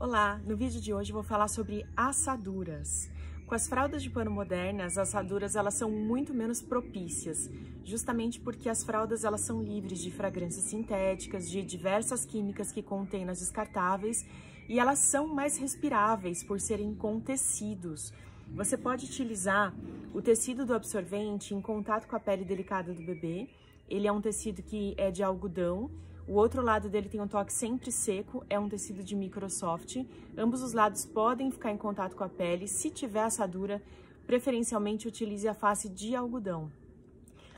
Olá, no vídeo de hoje vou falar sobre assaduras. Com as fraldas de pano modernas, as assaduras elas são muito menos propícias, justamente porque as fraldas elas são livres de fragrâncias sintéticas, de diversas químicas que contêm nas descartáveis e elas são mais respiráveis por serem com tecidos. Você pode utilizar o tecido do absorvente em contato com a pele delicada do bebê. Ele é um tecido que é de algodão o outro lado dele tem um toque sempre seco, é um tecido de microsoft. Ambos os lados podem ficar em contato com a pele. Se tiver assadura, preferencialmente utilize a face de algodão.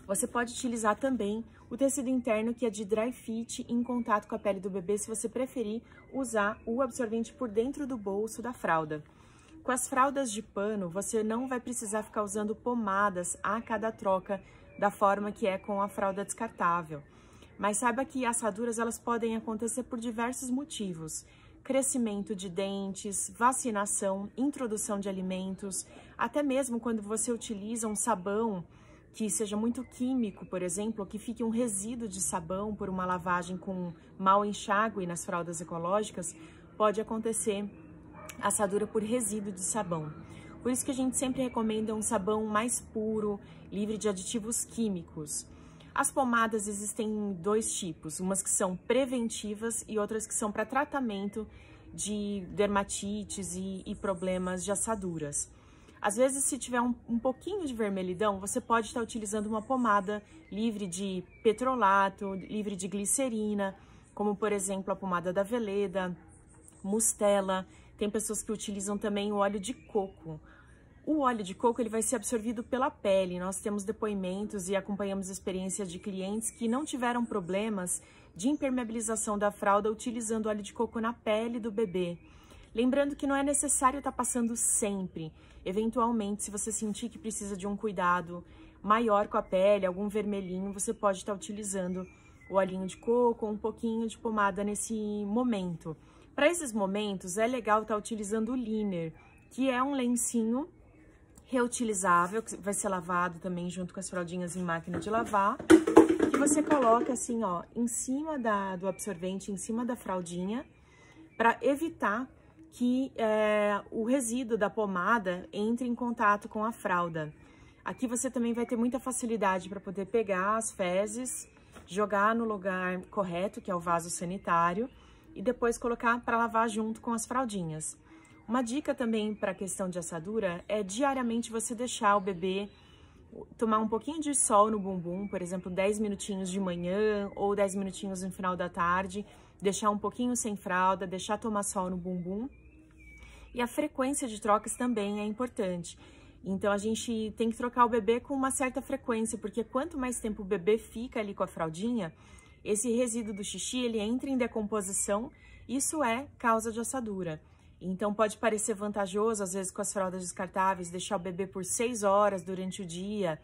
Você pode utilizar também o tecido interno que é de dry fit em contato com a pele do bebê, se você preferir usar o absorvente por dentro do bolso da fralda. Com as fraldas de pano, você não vai precisar ficar usando pomadas a cada troca da forma que é com a fralda descartável. Mas saiba que assaduras elas podem acontecer por diversos motivos. Crescimento de dentes, vacinação, introdução de alimentos, até mesmo quando você utiliza um sabão que seja muito químico, por exemplo, que fique um resíduo de sabão por uma lavagem com mau enxágue nas fraldas ecológicas, pode acontecer assadura por resíduo de sabão. Por isso que a gente sempre recomenda um sabão mais puro, livre de aditivos químicos. As pomadas existem dois tipos, umas que são preventivas e outras que são para tratamento de dermatites e, e, problemas de assaduras. Às vezes, se tiver um, um pouquinho de vermelhidão, você pode estar utilizando uma pomada livre de petrolato, livre de glicerina, como por exemplo a pomada da Veleda, Mustela. Tem pessoas que utilizam também o óleo de coco. O óleo de coco ele vai ser absorvido pela pele. Nós temos depoimentos e acompanhamos experiências de clientes que não tiveram problemas de impermeabilização da fralda utilizando óleo de coco na pele do bebê. Lembrando que não é necessário estar tá passando sempre. Eventualmente, se você sentir que precisa de um cuidado maior com a pele, algum vermelhinho, você pode estar tá utilizando o olhinho de coco ou um pouquinho de pomada nesse momento. Para esses momentos, é legal estar tá utilizando o liner, que é um lencinho reutilizável, que vai ser lavado também junto com as fraldinhas em máquina de lavar. Que você coloca assim, ó, em cima da, do absorvente, em cima da fraldinha, para evitar que é, o resíduo da pomada entre em contato com a fralda. Aqui você também vai ter muita facilidade para poder pegar as fezes, jogar no lugar correto, que é o vaso sanitário, e depois colocar para lavar junto com as fraldinhas. Uma dica também para a questão de assadura é diariamente você deixar o bebê tomar um pouquinho de sol no bumbum, por exemplo, 10 minutinhos de manhã ou 10 minutinhos no final da tarde, deixar um pouquinho sem fralda, deixar tomar sol no bumbum. E a frequência de trocas também é importante. Então a gente tem que trocar o bebê com uma certa frequência, porque quanto mais tempo o bebê fica ali com a fraldinha, esse resíduo do xixi ele entra em decomposição, isso é causa de assadura. Então pode parecer vantajoso, às vezes com as fraldas descartáveis, deixar o bebê por seis horas durante o dia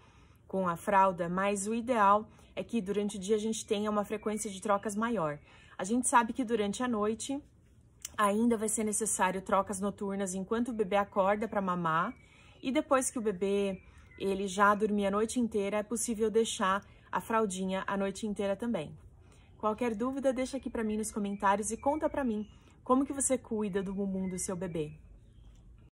com a fralda, mas o ideal é que durante o dia a gente tenha uma frequência de trocas maior. A gente sabe que durante a noite ainda vai ser necessário trocas noturnas enquanto o bebê acorda para mamar e depois que o bebê ele já dormir a noite inteira, é possível deixar a fraldinha a noite inteira também. Qualquer dúvida, deixa aqui para mim nos comentários e conta para mim como que você cuida do bumbum do seu bebê?